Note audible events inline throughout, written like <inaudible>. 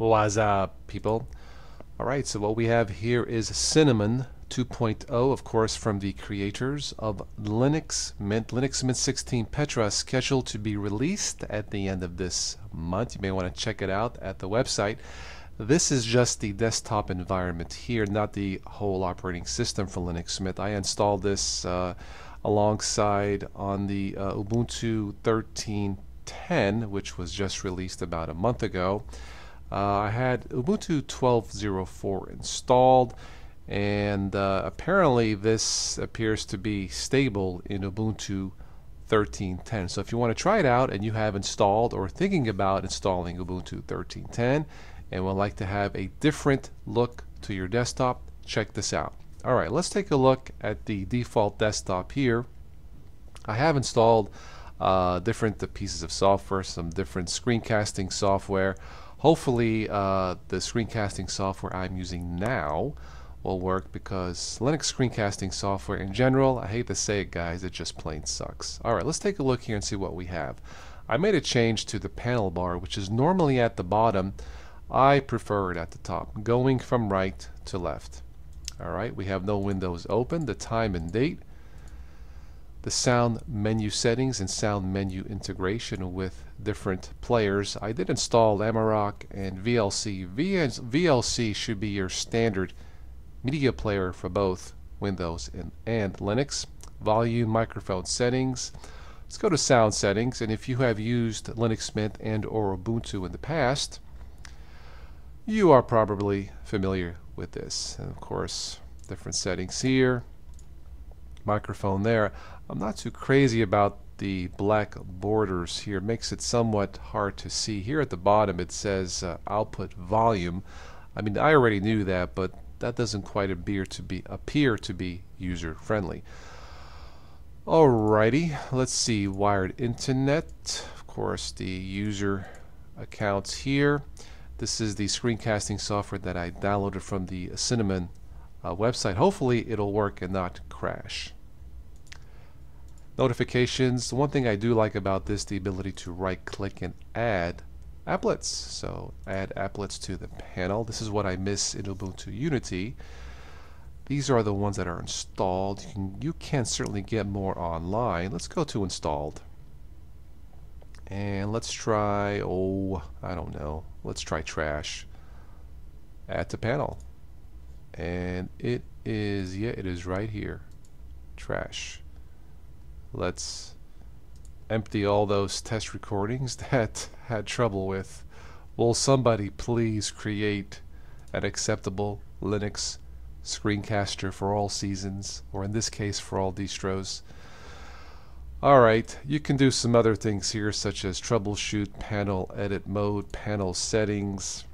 What's up, people? Alright, so what we have here is Cinnamon 2.0, of course, from the creators of Linux Mint. Linux Mint 16 Petra scheduled to be released at the end of this month. You may want to check it out at the website. This is just the desktop environment here, not the whole operating system for Linux Mint. I installed this uh, alongside on the uh, Ubuntu 13.10, which was just released about a month ago. Uh, I had Ubuntu 12.04 installed and uh, apparently this appears to be stable in Ubuntu 13.10 so if you want to try it out and you have installed or thinking about installing Ubuntu 13.10 and would like to have a different look to your desktop check this out. Alright let's take a look at the default desktop here. I have installed uh, different uh, pieces of software some different screencasting software Hopefully uh, the screencasting software I'm using now will work because Linux screencasting software in general, I hate to say it guys, it just plain sucks. Alright, let's take a look here and see what we have. I made a change to the panel bar which is normally at the bottom. I prefer it at the top, going from right to left. Alright, we have no windows open, the time and date, the sound menu settings and sound menu integration with different players. I did install Amarok and VLC. VLC should be your standard media player for both Windows and, and Linux. Volume, microphone settings. Let's go to sound settings and if you have used Linux Mint and or Ubuntu in the past you are probably familiar with this and of course different settings here microphone there. I'm not too crazy about the black borders here. It makes it somewhat hard to see. Here at the bottom it says uh, output volume. I mean I already knew that but that doesn't quite appear to be appear to be user friendly. Alrighty, let's see wired internet. Of course the user accounts here. This is the screencasting software that I downloaded from the Cinnamon uh, website. Hopefully it'll work and not crash. Notifications, one thing I do like about this, the ability to right click and add applets. So add applets to the panel. This is what I miss in Ubuntu Unity. These are the ones that are installed. You can, you can certainly get more online. Let's go to installed. And let's try, oh, I don't know. Let's try trash. Add to panel and it is yeah it is right here trash let's empty all those test recordings <laughs> that had trouble with will somebody please create an acceptable Linux screencaster for all seasons or in this case for all distros alright you can do some other things here such as troubleshoot panel edit mode panel settings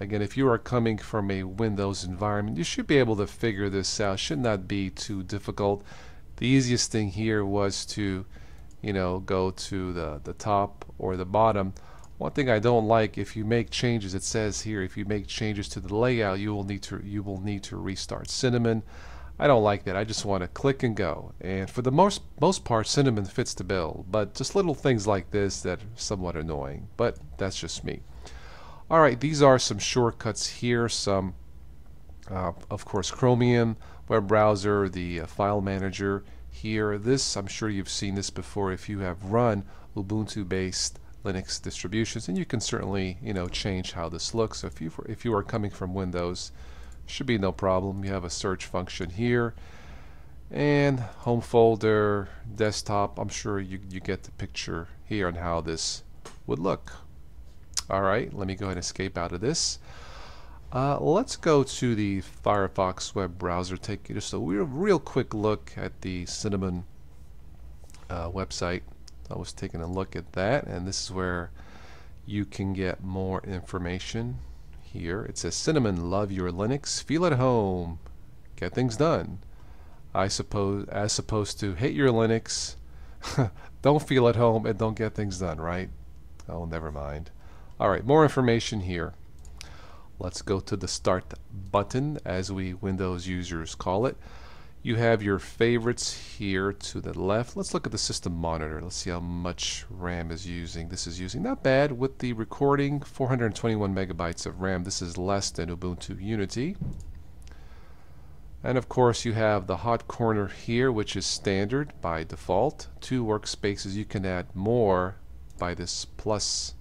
Again, if you are coming from a Windows environment, you should be able to figure this out. Should not be too difficult. The easiest thing here was to, you know, go to the, the top or the bottom. One thing I don't like, if you make changes, it says here, if you make changes to the layout, you will need to you will need to restart Cinnamon. I don't like that. I just want to click and go. And for the most most part, Cinnamon fits the bill. But just little things like this that are somewhat annoying. But that's just me. Alright, these are some shortcuts here, some uh, of course Chromium, web browser, the uh, file manager here. This, I'm sure you've seen this before if you have run Ubuntu based Linux distributions and you can certainly you know change how this looks. So if you if you are coming from Windows should be no problem. You have a search function here and home folder, desktop. I'm sure you, you get the picture here on how this would look. Alright, let me go ahead and escape out of this. Uh, let's go to the Firefox web browser, take just a real, real quick look at the Cinnamon uh, website. I was taking a look at that, and this is where you can get more information here. It says Cinnamon, love your Linux, feel at home, get things done. I suppose, as opposed to hate your Linux, <laughs> don't feel at home, and don't get things done, right? Oh, never mind. Alright, more information here. Let's go to the Start button, as we Windows users call it. You have your favorites here to the left. Let's look at the system monitor. Let's see how much RAM is using. This is using not bad with the recording 421 megabytes of RAM. This is less than Ubuntu Unity. And of course you have the hot corner here which is standard by default. Two workspaces you can add more by this plus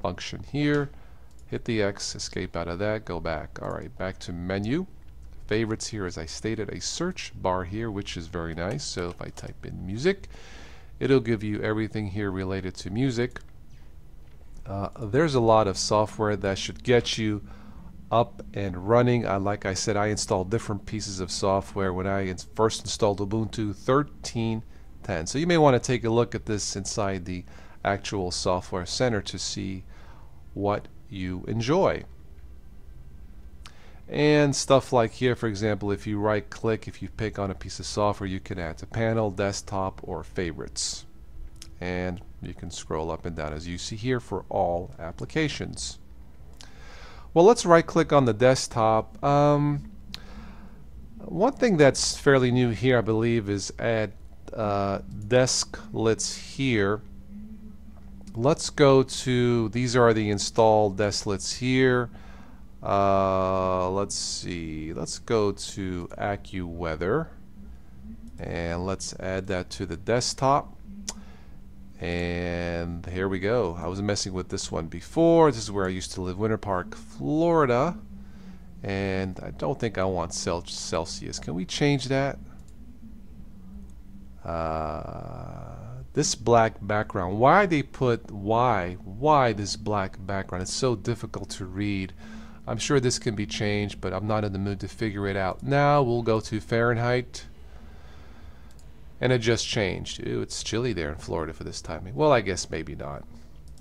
function here. Hit the X, escape out of that, go back. Alright, back to menu. Favorites here as I stated a search bar here which is very nice. So if I type in music it'll give you everything here related to music. Uh, there's a lot of software that should get you up and running. Uh, like I said I installed different pieces of software when I first installed Ubuntu 13.10 so you may want to take a look at this inside the actual software center to see what you enjoy. And stuff like here for example if you right click if you pick on a piece of software you can add to panel desktop or favorites. And you can scroll up and down as you see here for all applications. Well let's right click on the desktop. Um, one thing that's fairly new here I believe is add uh, desklets here let's go to these are the installed desklets here uh, let's see. Let's go to AccuWeather and let's add that to the desktop. And here we go. I was messing with this one before. This is where I used to live, Winter Park, Florida. And I don't think I want Celsius. Can we change that? Uh, this black background. Why they put why? Why this black background? It's so difficult to read. I'm sure this can be changed, but I'm not in the mood to figure it out. Now we'll go to Fahrenheit. And it just changed. Ooh, it's chilly there in Florida for this timing. Well, I guess maybe not.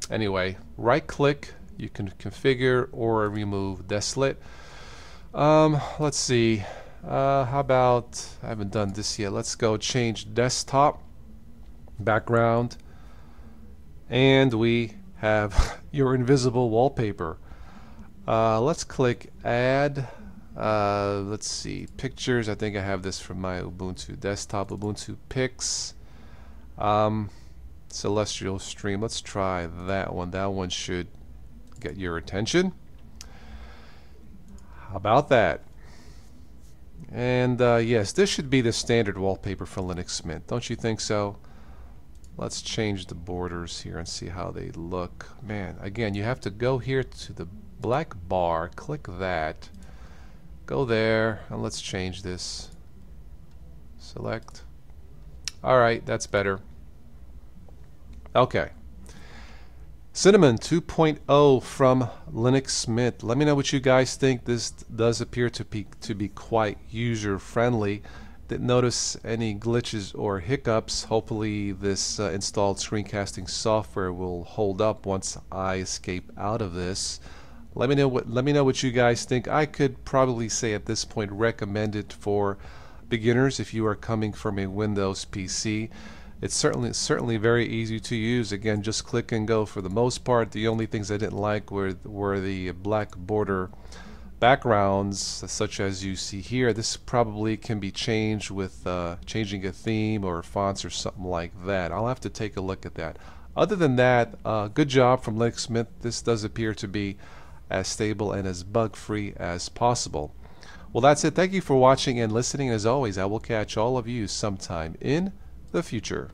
Anyway, right click. You can configure or remove Desklet. Um, let's see. Uh, how about, I haven't done this yet. Let's go change desktop background. And we have <laughs> your invisible wallpaper. Uh, let's click add. Uh, let's see, pictures. I think I have this from my Ubuntu desktop, Ubuntu Pics. Um, Celestial Stream. Let's try that one. That one should get your attention. How about that? And uh, yes, this should be the standard wallpaper for Linux Mint. Don't you think so? Let's change the borders here and see how they look. Man, again, you have to go here to the black bar, click that, go there, and let's change this. Select. Alright, that's better. Okay. Cinnamon 2.0 from Linux Mint. Let me know what you guys think. This does appear to be, to be quite user-friendly. Didn't notice any glitches or hiccups. Hopefully this uh, installed screencasting software will hold up once I escape out of this. Let me know what let me know what you guys think. I could probably say at this point recommend it for beginners if you are coming from a Windows PC. It's certainly certainly very easy to use. Again, just click and go. For the most part, the only things I didn't like were were the black border backgrounds, such as you see here. This probably can be changed with uh, changing a theme or fonts or something like that. I'll have to take a look at that. Other than that, uh, good job from Linux Mint. This does appear to be as stable and as bug-free as possible. Well, that's it. Thank you for watching and listening. As always, I will catch all of you sometime in the future.